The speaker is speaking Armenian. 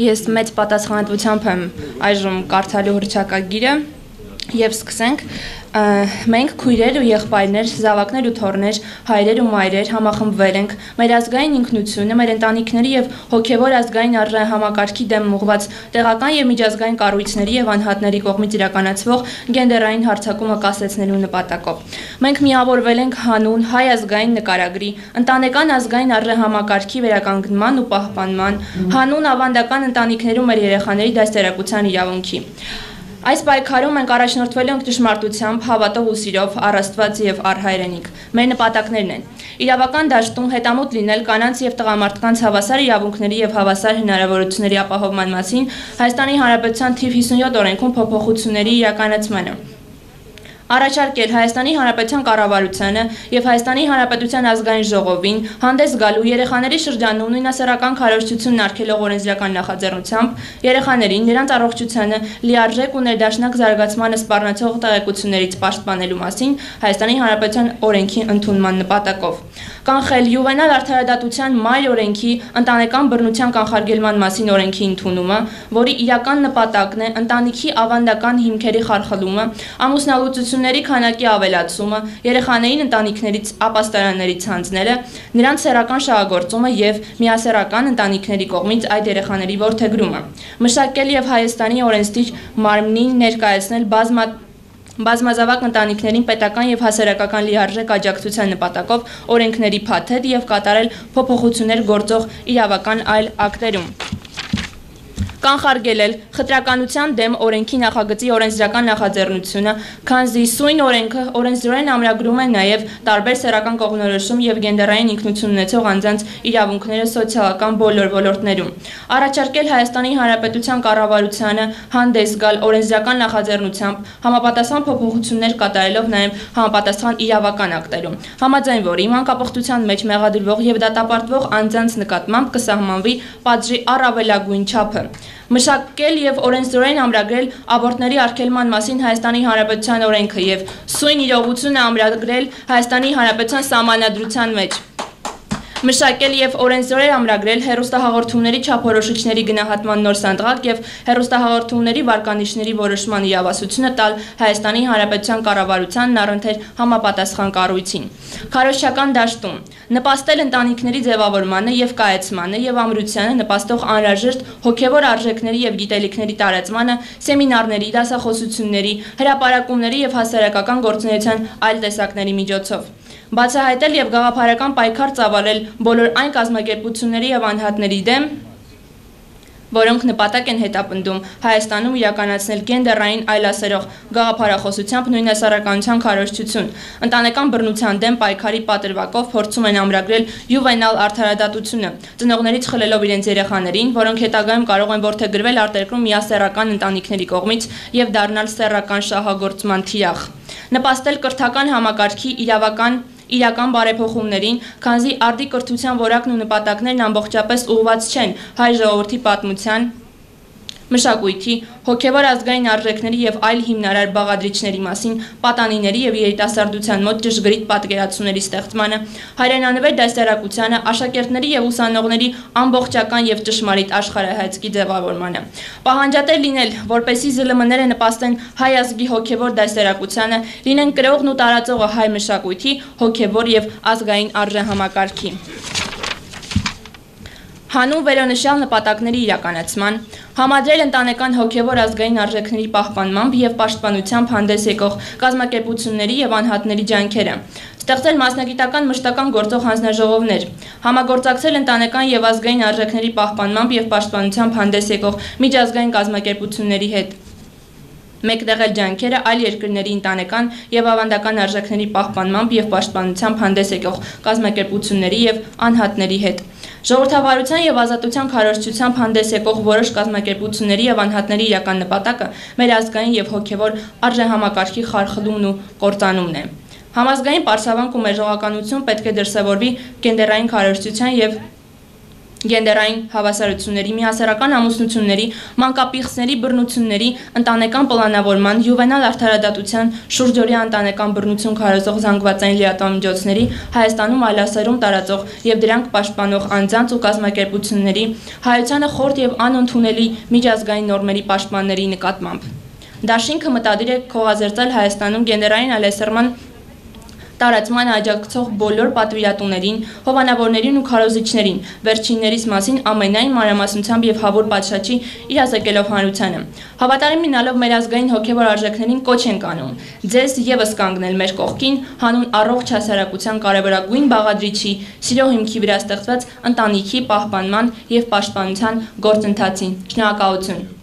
Ես մեծ պատասխանատվությամբ եմ այժմ կարդալու հրճակագիրը եւ սկսենք մենք քույրեր ու եղբայրներ, զավակներ ու թոռներ, հայրեր ու մայրեր համախմբվել ենք մեր ազգային ինքնությունը, մեր ընտանիքների եւ հոգեվոր ազգային արժանհամակարգի դեմ ուղված տեղական եւ միջազգային կառույցների եւ անհատների կողմից իրականացվող գենդերային հարցակումը կասեցնելու նպատակով։ Մենք միավորվել ենք հանուն հայ ազգային նկարագրի, ընտանեկան ազգային արժանհամակարգի վերականգնման ու պահպանման, հանուն ավանդական ընտանիքներում մեր երեխաների դաստիարակության իրավունքի։ Այս պայքարում մենք առաջնորդվել ենք ճշմարտությամբ, հավատով ու սիրով, առաստված եւ առհայրենիք։ Մեր նպատակներն են. իրավական դաշտում հետամուտ լինել կանանց եւ տղամարդկանց հավասար իրավունքների եւ հավասար հնարավորությունների ապահովման մասին Հայաստանի Հանրապետության թիվ 57 օրենքում փոփոխությունների իրականացմանը առաջարկել Հայաստանի Հանրապետության կառավարությանը եւ Հայաստանի Հանրապետության ազգային ժողովին հանդես գալու երեխաների շրջանում նույնասեռական քարոշչությունն արգելող օրենսդրական նախաձեռնությամբ երեխաներին նրանց առողջությանը լիարժեք ու ներդաշնակ զարգացմանը սպառնացող տեղեկություններից պաշտպանելու մասին Հայաստանի Հանրապետության օրենքի ընդունման նպատակով կանխել յուվենալ արդարադատության մայր օրենքի ընտանեկան բռնության կանխարգելման մասին օրենքի ընդունումը, որի իրական նպատակն է ընտանիքի ավանդական հիմքերի խարխլումը, ամուսնալուծություն Ուսումնասիրությունների քանակի ավելացումը, երեխաներին ընտանիքներից ապաստարաններից հանձնելը, նրանց սեռական շահագործումը եւ միասեռական ընտանիքների կողմից այդ երեխաների ողջագրումը։ Մշակել եւ Հայաստանի օրենսդիչ մարմնին ներկայացնել բազմա բազմազավակ ընտանիքներին պետական եւ հասարակական լիարժեք աջակցության նպատակով օրենքների փաթեթ եւ կատարել փոփոխություններ գործող իրավական այլ ակտերում կանխարգելել խտրականության դեմ օրենքի նախագծի օրենսդրական նախաձեռնությունը, քանզի սույն օրենքը օրենսդրորեն ամրագրում է նաև տարբեր սեռական կողմնորոշում եւ գենդերային ինքնություն ունեցող անձանց իրավունքները սոցիալական բոլոր ոլորտներում։ Առաջարկել Հայաստանի Հանրապետության կառավարությանը հանդես գալ օրենսդրական նախաձեռնությամբ համապատասխան փոփոխություններ կատարելով նաև համապատասխան իրավական ակտերում։ Համաձայն որի մանկապարտության մեջ մեղադրվող եւ դատապարտվող անձանց նկատմամբ կսահմանվի պատժի առավելագույն չափը մշակել եւ օրենսդրորեն ամրագրել աբորտների արգելման մասին Հայաստանի Հանրապետության օրենքը եւ սույն իրողությունը ամրագրել Հայաստանի Հանրապետության սահմանադրության մեջ մշակել եւ օրենսդրեր ամրագրել հերոստահաղորդումների չափորոշիչների գնահատման նոր սանդղակ եւ հերոստահաղորդումների վարկանիշների որոշման իրավասությունը տալ Հայաստանի Հանրապետության կառավարությանն առընթեր համապատասխան կառույցին։ Քարոշչական դաշտում. Նպաստել ընտանիքների ձևավորմանը եւ կայացմանը եւ ամրությանը նպաստող անհրաժեշտ հոգեվոր արժեքների եւ գիտելիքների տարածմանը, սեմինարների, դասախոսությունների, հրապարակումների եւ հասարակական գործունեության այլ տեսակների միջոցով բացահայտել եւ գաղափարական պայքար ծավալել բոլոր այն կազմակերպությունների եւ անհատների դեմ, որոնք նպատակ են հետապնդում Հայաստանում իրականացնել գենդերային այլասերող գաղափարախոսությամբ նույնասեռականության քարոշչություն։ Ընտանեկան բռնության դեմ պայքարի պատրվակով փորձում են ամրագրել յուվենալ արդարադատությունը, ծնողներից խլելով իրենց երեխաներին, որոնք հետագայում կարող են ворթեգրվել արտերկրում միասեռական ընտանիքների կողմից եւ դառնալ սեռական շահագործման թիրախ։ Նպաստել կրթական համակարգի իրավական իրական բարեփոխումներին, քանզի արդի կրթության որակն ու նպատակներն ամբողջապես ուղված չեն հայ ժողովրդի պատմության մշակույթի, հոգևոր ազգային արժեքների եւ այլ հիմնարար բաղադրիչների մասին պատանիների եւ երիտասարդության մոտ ճշգրիտ պատկերացումների ստեղծմանը, հայրենանվեր դաստիարակությանը, աշակերտների եւ ուսանողների ամբողջական եւ ճշմարիտ աշխարհայացքի ձևավորմանը։ Պահանջատեր լինել, որպեսի ԶԼՄ-ները նպաստեն հայ ազգի հոգևոր դաստիարակությանը, լինեն կրողն ու տարածողը հայ մշակույթի, հոգևոր եւ ազգային արժեհամակարգի հանուն վերոնշյալ նպատակների իրականացման, համադրել ընտանեկան հոգևոր ազգային արժեքների պահպանմամբ եւ պաշտպանությամբ հանդես եկող կազմակերպությունների եւ անհատների ջանքերը, ստեղծել մասնագիտական մշտական գործող հանձնաժողովներ, համագործակցել ընտանեկան եւ ազգային արժեքների պահպանմամբ եւ պաշտպանությամբ հանդես եկող միջազգային կազմակերպությունների հետ մեկտեղել ջանքերը այլ երկրների ընտանեկան եւ ավանդական արժեքների պահպանմամբ եւ պաշտպանությամբ հանդես եկող կազմակերպությունների եւ անհատների հետ Ժողովրդավարության եւ ազատության քարոշչությամբ հանդես եկող որոշ կազմակերպությունների եւ անհատների իրական նպատակը մեր ազգային եւ հոգեվոր արժեհամակարգի խարխլումն ու կործանումն է։ Համազգային պարսավանք ու մեժողականություն պետք է դրսևորվի գենդերային քարոշչության եւ գենդերային հավասարությունների, միասեռական ամուսնությունների, մանկապիղծների բռնությունների, ընտանեկան պլանավորման, յուվենալ արդարադատության, շուրջօրյա ընտանեկան բռնություն քարոզող զանգվածային լիատվամիջոցների, Հայաստանում այլասերում տարածող եւ դրանք պաշտպանող անձանց ու կազմակերպությունների, հայությանը խորտ եւ անընդունելի միջազգային նորմերի պաշտպանների նկատմամբ։ Դաշինքը մտադիր է քողազերծել Հայաստանում գենդերային այլասերման տարածման աջակցող բոլոր պատվիրատուներին, հովանավորներին ու քարոզիչներին, վերջիններիս մասին ամենայն մանրամասնությամբ եւ հավուր պատշաճի իրազեկելով հանրությանը։ Հավատարիմ լինելով մեր ազգային հոգեվոր արժեքներին կոչ ենք անում. ձեզ եւս կանգնել մեր կողքին հանուն առողջ հասարակության կարևորագույն բաղադրիչի սիրո հիմքի վրա ստեղծված ընտանիքի պահպանման եւ պաշտպանության գործընթացին։ Շնորհակալություն։